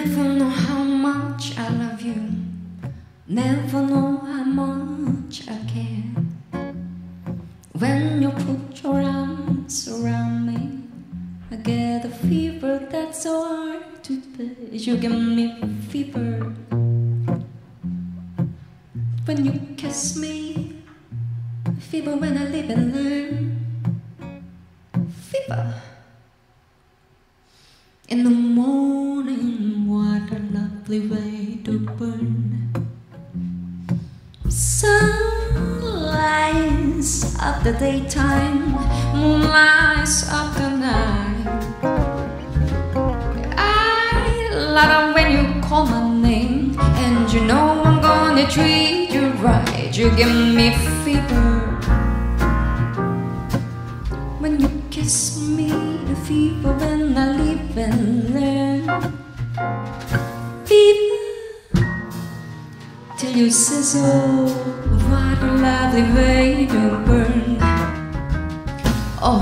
Never know how much I love you. Never know how much I care. When you put your arms around me, I get a fever that's so hard to bear. You give me fever. When you kiss me, fever when I live and learn. Fever. In the morning, lovely way to burn. Sunlights of the daytime, moonlights of the night. I love when you call my name, and you know I'm gonna treat you right. You give me fever when you kiss me, the fever when I live and learn. You sizzle. What a lovely way to burn. Oh,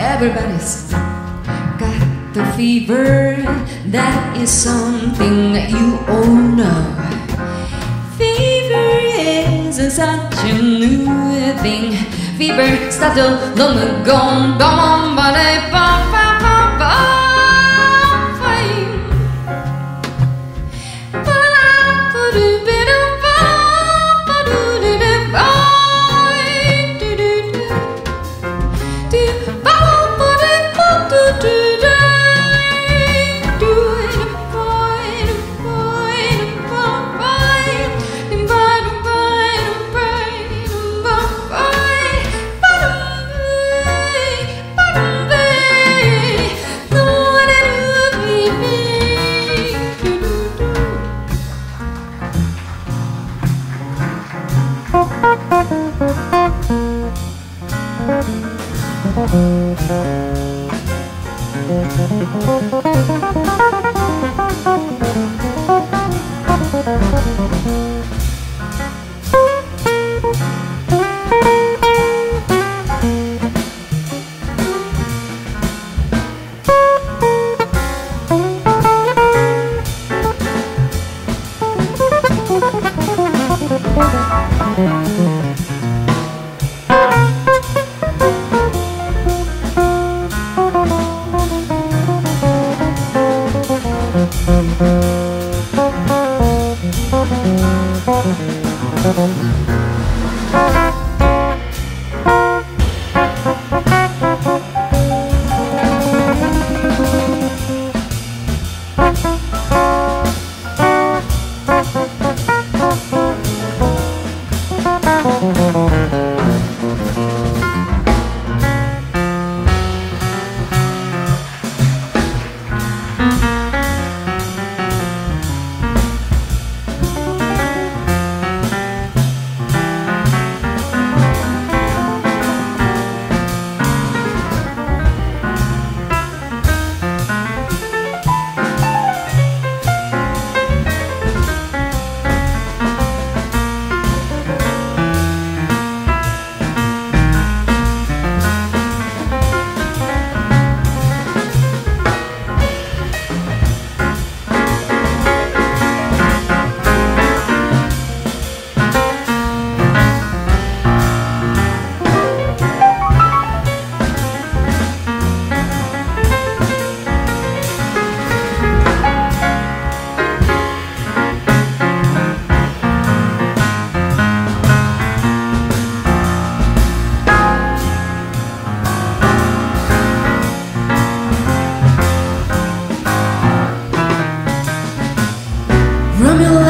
everybody's got the fever. That is something you all know. Fever is such a new thing. Fever started long ago. Bum, ba, Thank you. Mm-hmm.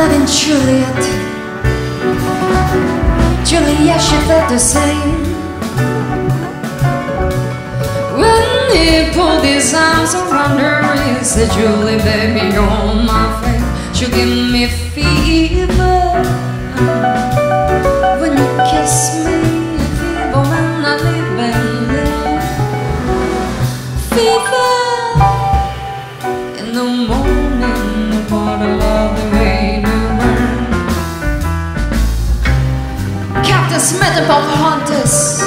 Romeo and Juliet. Juliet, she felt the same. When he pulled his arms around her, he said, Julie, baby, you're my friend. You give me fever. When you kiss me, fever when I live and live. Fever this metal the hunters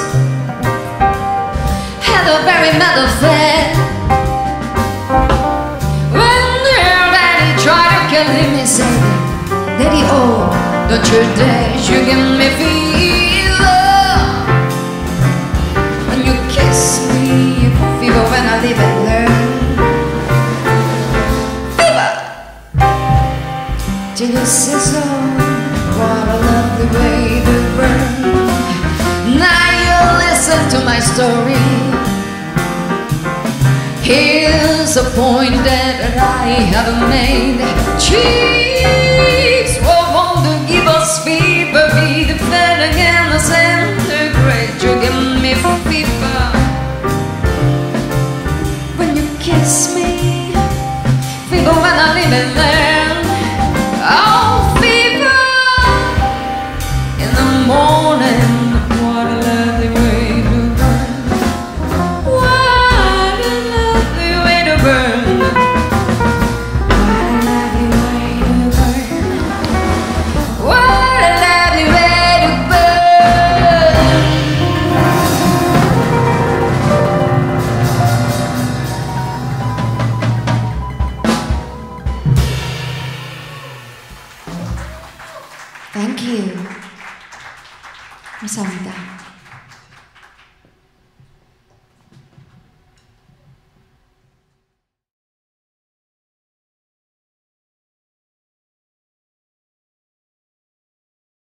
had a very metal affair. When their daddy tried to kill him, he said, Daddy, oh, don't you dare, you give me fear. Point that I haven't made. Cheeks were want to give us fever, be the fed again, the centigrade. You give me fever when you kiss me, fever when I leave it there. awesome.